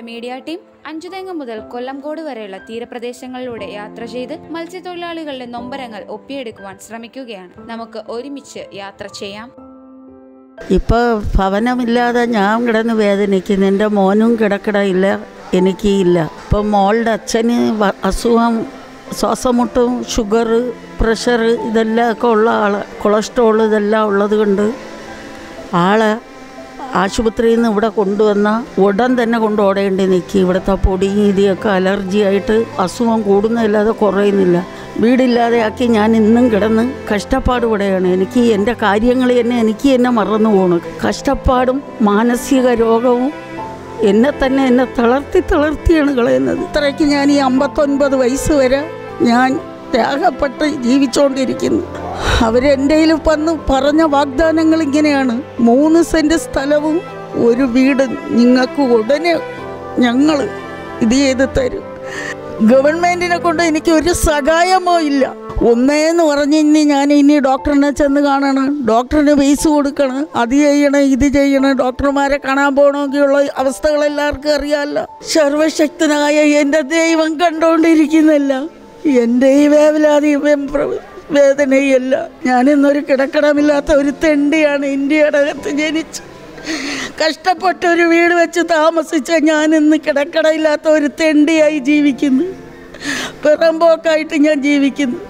ഞങ്ങളുടെ media team അഞ്ചുതേങ്ങ മുതൽ കൊല്ലംകോട് വരെയുള്ള തീരപ്രദേശങ്ങളിലൂടെ യാത്ര ചെയ്ത് മത്സ്യത്തൊഴിലാളികളുടെ നൊമ്പരങ്ങൾ ഒപ്പിയെടുക്കുവാൻ ശ്രമിക്കുകയാണ്. നമുക്ക് ഒരുമിച്ച് യാത്ര ചെയ്യാം. ഇപ്പോൾ ഭവനമില്ലാതെ ഞാൻ കിടന്ന് വേദനിക്കുന്നു. എന്റെ മോനും കിടക്കിടയില്ല എനിക്ക് ഇല്ല. ഇപ്പം മോളുടെ അച്ഛന് അസുഖം ശ്വാസമുട്ടും ഷുഗർ പ്രഷർ ഇതെല്ലാം ഒക്കെ ഉള്ള ആൾ കൊളസ്ട്രോൾ ഇതെല്ലാം ഉള്ളത് കൊണ്ട് ആളെ ആശുപത്രിയിൽ നിന്ന് ഇവിടെ കൊണ്ടുവന്ന ഉടൻ തന്നെ കൊണ്ട് ഓടേണ്ടി നിൽക്കി ഇവിടുത്തെ പൊടിയും ഇതിയൊക്കെ അലർജി ആയിട്ട് അസുഖം കൂടുന്നതല്ലാതെ കുറയുന്നില്ല. വീടില്ലാതെ ആക്കി ഞാൻ ഇന്നും കിടന്ന് കഷ്ടപ്പാട് ഇവിടെയാണ്. എനിക്ക് എന്റെ കാര്യങ്ങൾ തന്നെ എനിക്ക് തന്നെ മറന്നു പോണു. കഷ്ടപ്പാടും മാനസിക രോഗവും എന്നെ തന്നെ എന്നെ തളർത്തി തളർത്തിയാണ് കളയുന്നത്. ഇത്രയ്ക്ക് ഞാൻ ഈ അമ്പത്തൊൻപത് വയസ്സ് വരെ ഞാൻ ത്യാഗപ്പെട്ട് ജീവിച്ചുകൊണ്ടിരിക്കുന്നു അവരെന്റെ വന്ന് പറഞ്ഞ വാഗ്ദാനങ്ങൾ ഇങ്ങനെയാണ്. മൂന്ന് സെന്റ് സ്ഥലവും ഒരു വീട് നിങ്ങൾക്ക് ഉടനെ ഞങ്ങൾ ഇത് ചെയ്ത് തരും. ഗവൺമെന്റിനെ കൊണ്ട് എനിക്ക് ഒരു സഹായമോ ഇല്ല. ഒന്നേന്ന് പറഞ്ഞ് ഇനി ഞാൻ ഇനി ഡോക്ടറിനെ ചെന്ന് കാണണം. ഡോക്ടറിന് ഫീസ് കൊടുക്കണം. അത് ചെയ്യണം ഇത് ചെയ്യണം. ഡോക്ടർമാരെ കാണാൻ പോകണമെങ്കിലുള്ള അവസ്ഥകൾ എല്ലാവർക്കും അറിയാമല്ലോ സർവശക്തനായ എന്റെ ദൈവം കണ്ടുകൊണ്ടിരിക്കുന്നില്ല. എന്റെ ഈ വേവലാതി വേദനയല്ല. ഞാനിന്നൊരു കിടക്കടമില്ലാത്ത ഒരു തെണ്ടിയാണ് ഇന്ത്യയുടെ അകത്ത് ജനിച്ച് കഷ്ടപ്പെട്ട ഒരു വീട് വെച്ച് താമസിച്ച ഞാൻ ഇന്ന് കിടക്കടയില്ലാത്ത ഒരു തെണ്ടിയായി ജീവിക്കുന്നു. പിറമ്പോക്കായിട്ട് ഞാൻ ജീവിക്കുന്നു.